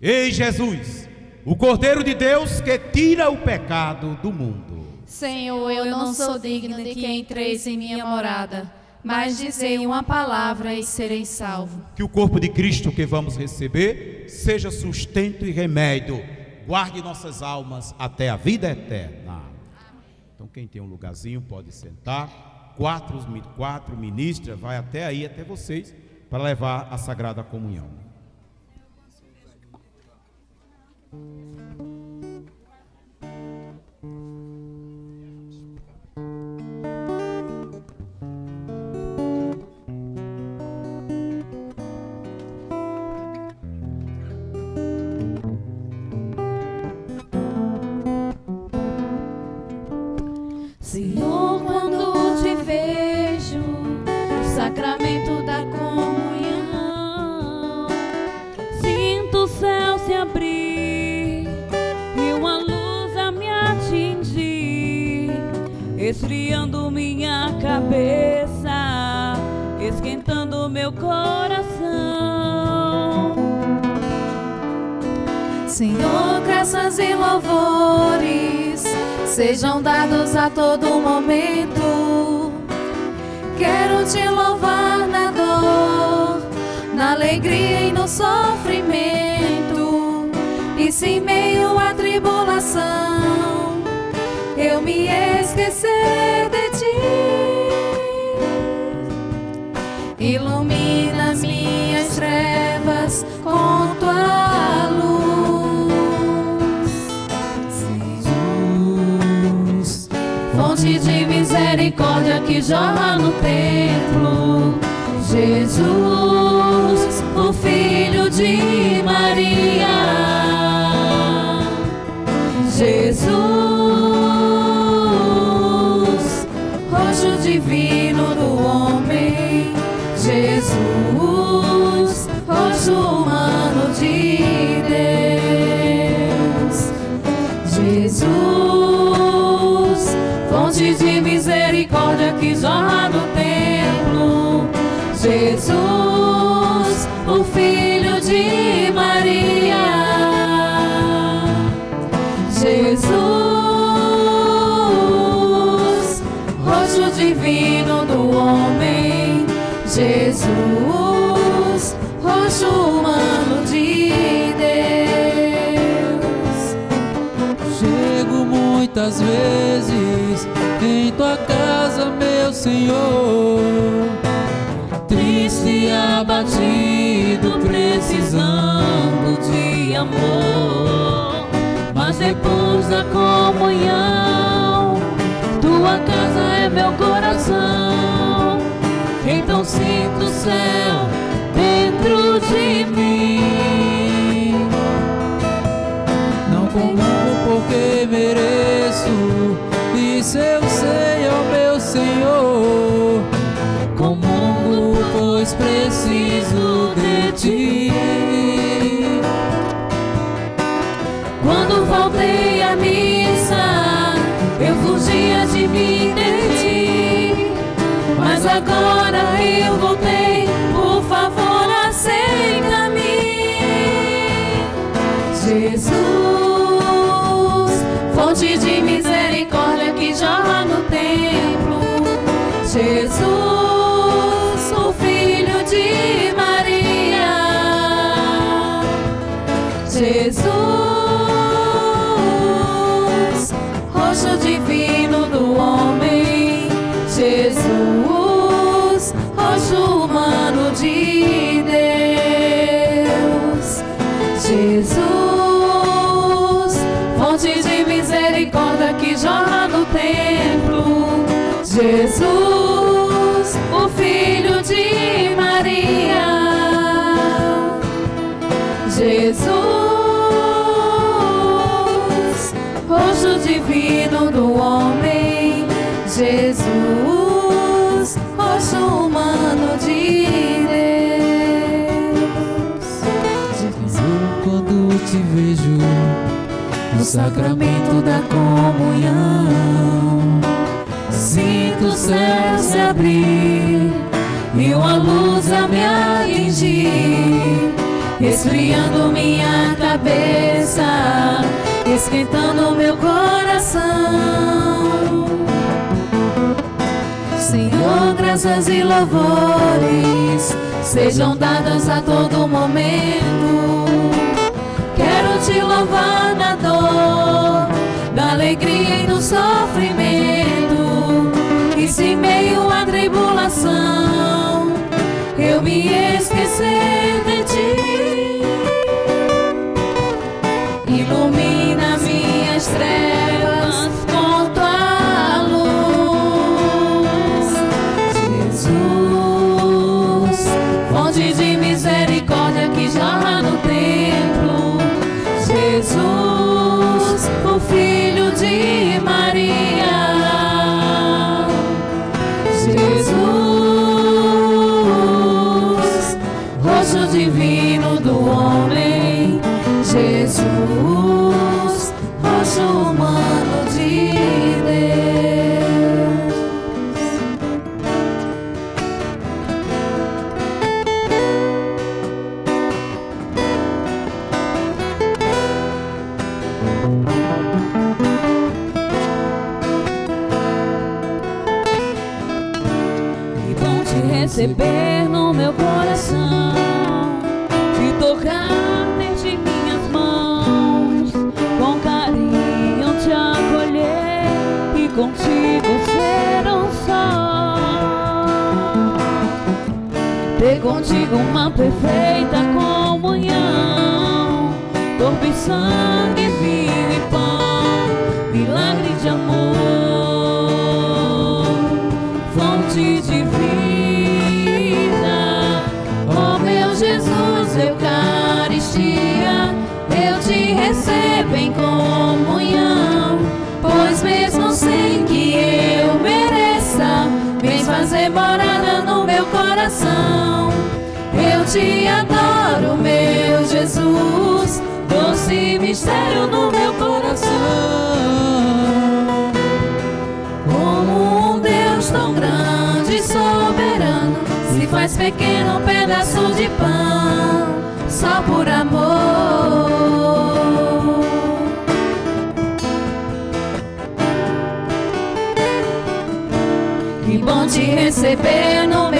Ei, Jesus, o Cordeiro de Deus que tira o pecado do mundo. Senhor, eu não sou digno de que entreis em minha morada, mas dizei uma palavra e serei salvo. Que o corpo de Cristo que vamos receber seja sustento e remédio. Guarde nossas almas até a vida eterna. Então, quem tem um lugarzinho pode sentar. Quatro, quatro ministras, vai até aí, até vocês, para levar a Sagrada Comunhão. Esfriando minha cabeça, esquentando meu coração. Senhor, graças e louvores sejam dados a todo momento. Quero te louvar na dor, na alegria e no sofrimento, e se em meio à tribulação eu me esquecer de ti. Ilumina as minhas trevas com tua luz. Jesus, fonte de misericórdia que jorra no templo. Jesus, o filho de Maria. Muitas vezes em tua casa, meu Senhor, triste e abatido, precisando de amor, mas depois da comunhão. Tua casa é meu coração. Então sinto o céu dentro de mim. Isso eu sei, ó meu Senhor. Comungo, pois preciso de ti. Quando voltei Jesus, o filho de Maria. Jesus, roxo divino do homem, Jesus, roxo humano de Deus. Jesus, quando te vejo no sacramento da comunhão, Sinto o céu se abrir e uma luz a me atingir, esfriando minha cabeça, esquentando meu coração. Senhor, graças e louvores sejam dadas a todo momento. Quero te louvar na dor, da alegria e do sofrimento. E se meio à tribulação. Eu me esquecer de Ter contigo uma perfeita comunhão, corpo e sangue, vinho e pão, milagre de amor. Fonte de coração. Eu te adoro, meu Jesus, doce mistério no meu coração. Como um Deus tão grande e soberano se faz pequeno pedaço de pão só por amor. Que bom te receber no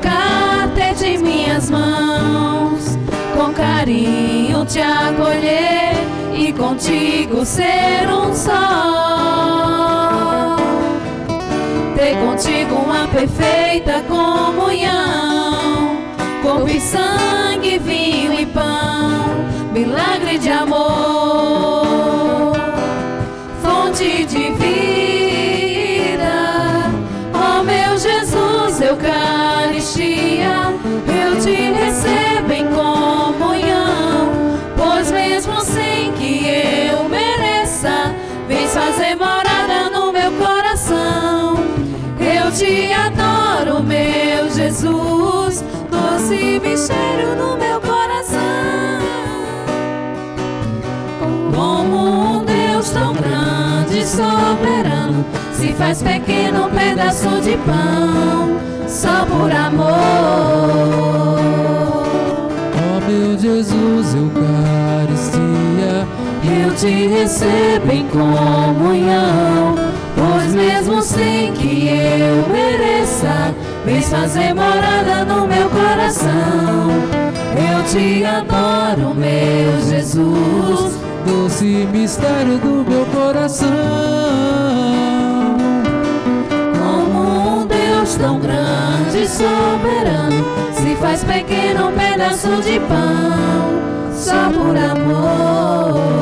te tocar até de minhas mãos, com carinho te acolher e contigo ser um só. Ter contigo uma perfeita comunhão, corpo e sangue, vinho e pão, milagre de amor, fonte de vida. Ó meu Jesus, Eucaristia, mistério no meu coração. Como um Deus tão grande e soberano se faz pequeno um pedaço de pão só por amor. Ó meu Jesus, Eucaristia, Eu te recebo em comunhão, vens fazer morada no meu coração. Eu te adoro, meu Jesus. doce mistério do meu coração. Como um Deus tão grande e soberano se faz pequeno um pedaço de pão só por amor.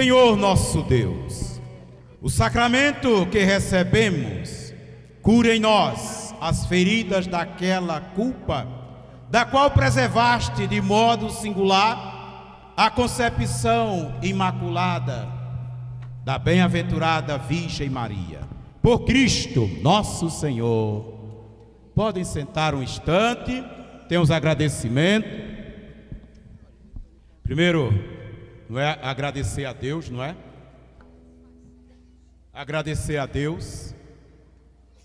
Senhor nosso Deus, o sacramento que recebemos cura em nós as feridas daquela culpa, da qual preservaste de modo singular a concepção imaculada da bem-aventurada Virgem Maria. Por Cristo, nosso Senhor. Podem sentar um instante, tem os agradecimentos. Primeiro, não é agradecer a Deus, não é? Agradecer a Deus,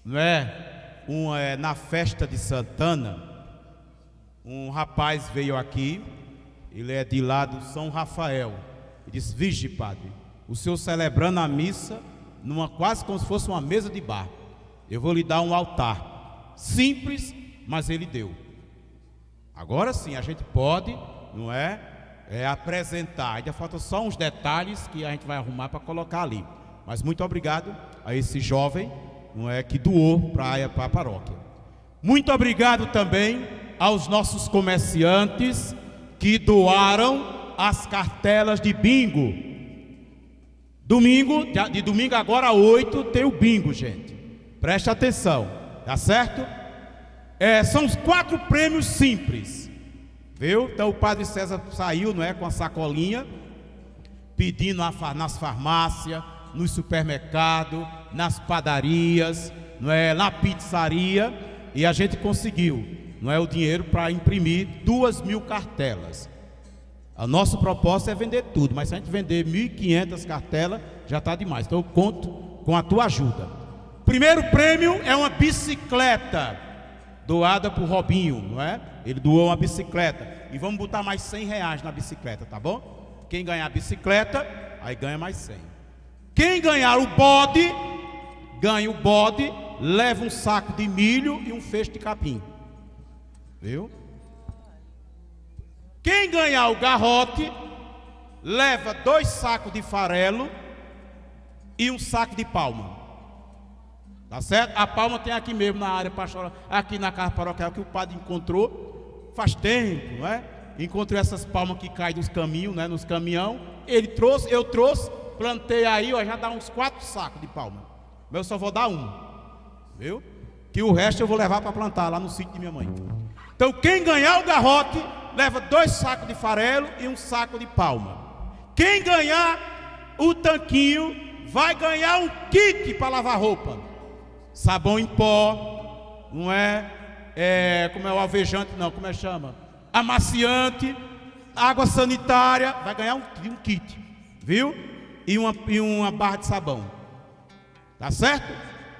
não é? Um, é na festa de Santana, um rapaz veio aqui, ele é de lá do São Rafael, e disse: Vige, padre, o senhor celebrando a missa, numa quase como se fosse uma mesa de bar. Eu vou lhe dar um altar. Simples, mas ele deu. Agora sim, a gente pode, não é? É apresentar. Ainda falta só uns detalhes que a gente vai arrumar para colocar ali. Mas muito obrigado a esse jovem, não é, que doou para a paróquia. Muito obrigado também aos nossos comerciantes que doaram as cartelas de bingo. Domingo, de- domingo agora a 8 tem o bingo, gente. Preste atenção, tá certo? É, são os quatro prêmios simples. Viu? Então o padre César saiu, não é, com a sacolinha, pedindo nas farmácias, nos supermercados, nas padarias, não é, na pizzaria, e a gente conseguiu, não é, o dinheiro para imprimir duas mil cartelas. A nossa proposta é vender tudo, mas se a gente vender 1.500 cartelas, já está demais. Então eu conto com a tua ajuda. Primeiro prêmio é uma bicicleta doada por Robinho, não é? Ele doou uma bicicleta. E vamos botar mais 100 reais na bicicleta, tá bom? Quem ganhar a bicicleta, aí ganha mais 100. Quem ganhar o bode, ganha o bode, leva um saco de milho e um feixe de capim. Viu? Quem ganhar o garrote, leva dois sacos de farelo e um saco de palma. Tá certo? A palma tem aqui mesmo na área pastoral, aqui na casa paroquial que o padre encontrou faz tempo, não é? Encontrou essas palmas que caem nos caminhos, né? Nos caminhão. Ele trouxe, eu trouxe, plantei aí, ó, já dá uns quatro sacos de palma. Mas eu só vou dar um, viu? Que o resto eu vou levar para plantar lá no sítio de minha mãe. Então quem ganhar o garrote leva dois sacos de farelo e um saco de palma. Quem ganhar o tanquinho vai ganhar um kit para lavar roupa. Sabão em pó, não é? É como é o alvejante, não, como é que chama? Amaciante, água sanitária, vai ganhar um, um kit, viu? E uma, e uma barra de sabão. Tá certo?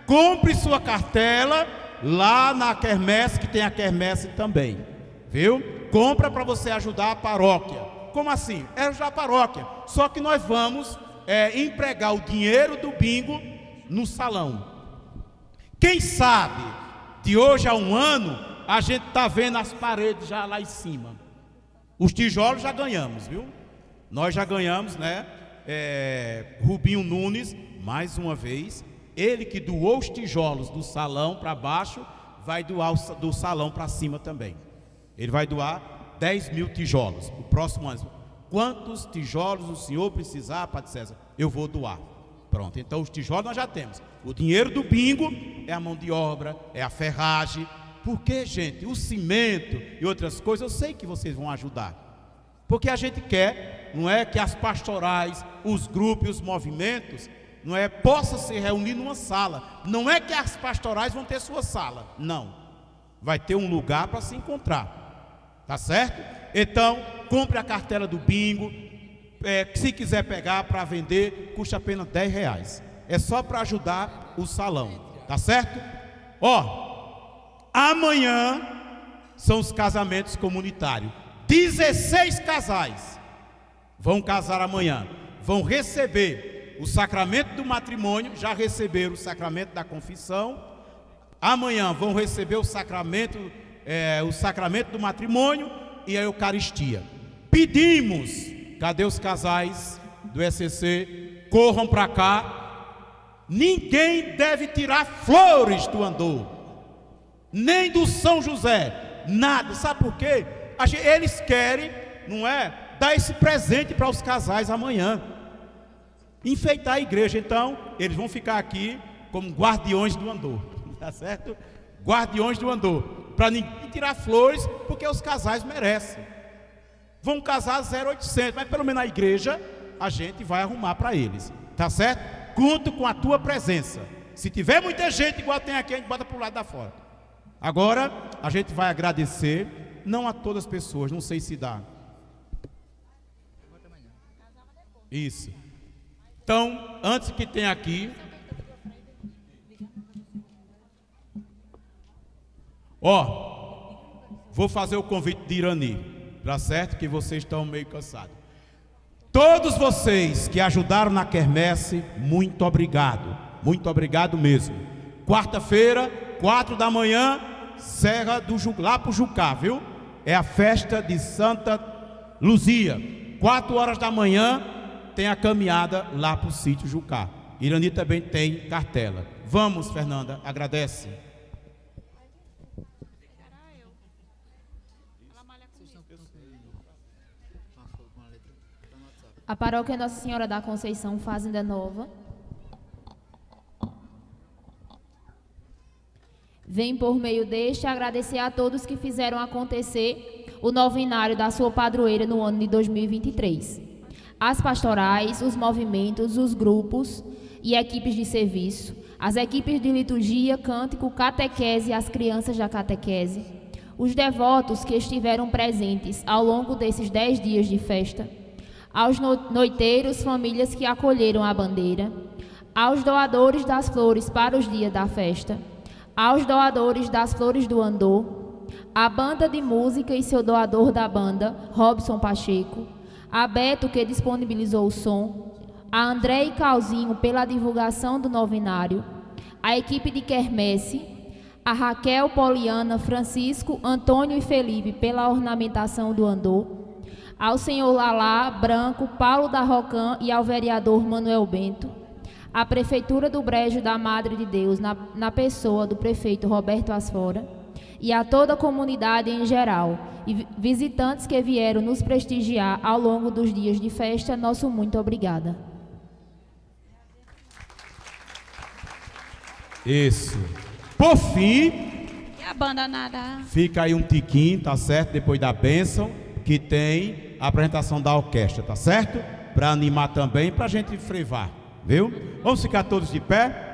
Compre sua cartela lá na quermesse, que tem a quermesse também. Viu? Compra para você ajudar a paróquia. Como assim? É ajudar a paróquia. Só que nós vamos é, empregar o dinheiro do bingo no salão. Quem sabe, de hoje a um ano, a gente está vendo as paredes já lá em cima. Os tijolos já ganhamos, viu? Nós já ganhamos, né? É, Rubinho Nunes, mais uma vez, ele que doou os tijolos do salão para baixo, vai doar do salão para cima também. Ele vai doar 10 mil tijolos. O próximo ano. Quantos tijolos o senhor precisar, Padre César? Eu vou doar. Pronto, então os tijolos nós já temos. O dinheiro do bingo é a mão de obra, é a ferragem. Porque, gente, o cimento e outras coisas, eu sei que vocês vão ajudar. Porque a gente quer, não é que as pastorais, os grupos, os movimentos, não é possa se reunir numa sala. Não é que as pastorais vão ter sua sala. Não. Vai ter um lugar para se encontrar. Tá certo? Então, compre a cartela do bingo. É, se quiser pegar para vender, custa apenas 10 reais. É só para ajudar o salão. Tá certo? Ó, amanhã são os casamentos comunitários. 16 casais vão casar amanhã. Vão receber o sacramento do matrimônio, já receberam o sacramento da confissão. Amanhã vão receber o sacramento, é, o sacramento do matrimônio e a Eucaristia. Pedimos, cadê os casais do ECC? Corram para cá. Ninguém deve tirar flores do andor, nem do São José, nada. Sabe por quê? Eles querem, não é, dar esse presente para os casais amanhã enfeitar a igreja. Então, eles vão ficar aqui como guardiões do andor, tá certo? Guardiões do andor, para ninguém tirar flores, porque os casais merecem. Vão casar 0800, mas pelo menos na igreja a gente vai arrumar para eles, tá certo? Conto com a tua presença. Se tiver muita gente igual tem aqui, a gente bota para o lado da fora. Agora, a gente vai agradecer, não a todas as pessoas, não sei se dá. Isso. Então, antes que tenha aqui. Ó, vou fazer o convite de Irani, tá certo? Que vocês estão meio cansados. Todos vocês que ajudaram na quermesse, muito obrigado. Muito obrigado mesmo. Quarta-feira, quatro da manhã, Serra do Ju, lá para o Jucá, viu? É a festa de Santa Luzia. Quatro horas da manhã, tem a caminhada lá para o sítio Jucá. Irani também tem cartela. Vamos, Fernanda, agradece. A paróquia Nossa Senhora da Conceição, Fazenda Nova. Vem por meio deste agradecer a todos que fizeram acontecer o novenário da sua padroeira no ano de 2023 as pastorais, os movimentos, os grupos e equipes de serviço, as equipes de liturgia, cântico, catequese e as crianças da catequese, os devotos que estiveram presentes ao longo desses dez dias de festa, aos noiteiros, famílias que acolheram a bandeira, aos doadores das flores para os dias da festa, aos doadores das flores do Andor, a banda de música e seu doador da banda, Robson Pacheco, a Beto, que disponibilizou o som, a André e Calzinho pela divulgação do novenário, a equipe de Quermesse, a Raquel, Poliana, Francisco, Antônio e Felipe pela ornamentação do andor, ao senhor Lalá, Branco, Paulo da Rocan e ao vereador Manuel Bento, a Prefeitura do Brejo da Madre de Deus, na, na pessoa do prefeito Roberto Asfora, e a toda a comunidade em geral, e visitantes que vieram nos prestigiar ao longo dos dias de festa, nosso muito obrigada. Isso. Por fim, e a banda nada. Fica aí um tiquinho, tá certo? Depois da bênção, que tem a apresentação da orquestra, tá certo? Para animar também, para a gente frevar, viu? Vamos ficar todos de pé?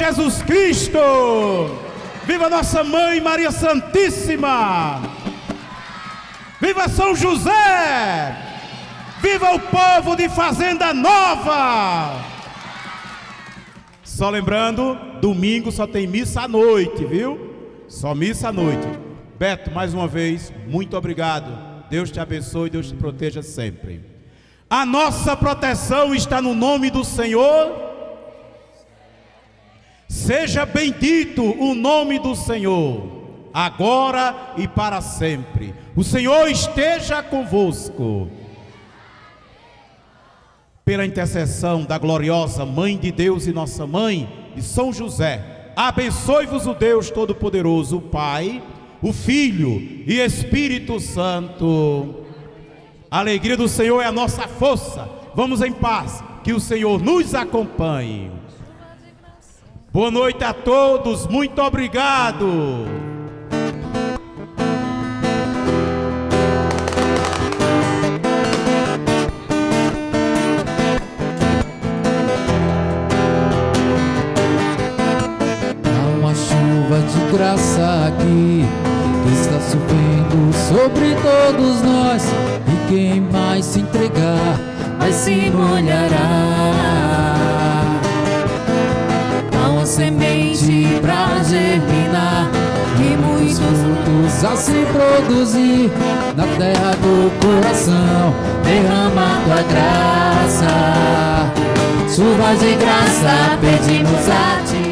Jesus Cristo! Viva nossa Mãe Maria Santíssima! Viva São José! Viva o povo de Fazenda Nova! Só lembrando, domingo só tem missa à noite, viu? Só missa à noite. Beto, mais uma vez, muito obrigado. Deus te abençoe, Deus te proteja sempre. A nossa proteção está no nome do Senhor. Seja bendito o nome do Senhor, agora e para sempre. O Senhor esteja convosco. Pela intercessão da gloriosa Mãe de Deus e nossa Mãe, de São José, abençoe-vos o Deus Todo-Poderoso, o Pai, o Filho e Espírito Santo. A alegria do Senhor é a nossa força. Vamos em paz, que o Senhor nos acompanhe. Boa noite a todos, muito obrigado. Há uma chuva de graça aqui que está chovendo sobre todos nós. E quem mais se entregar vai se molhará. Semente pra germinar e muitos Frutos a se produzir na terra do coração. derrama tua graça. Chuvas de graça pedimos a ti.